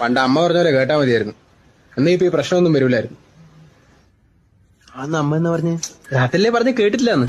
പണ്ട് അമ്മ പറഞ്ഞ പോലെ കേട്ടാ മതിയായിരുന്നു. എന്നാ ഇപ്പൊ ഈ പ്രശ്നമൊന്നും വരൂലായിരുന്നു അന്ന് അമ്മ എന്നാ പറഞ്ഞേ? രാത്രിയിലേ പറഞ്ഞ് കേട്ടിട്ടില്ലെന്ന്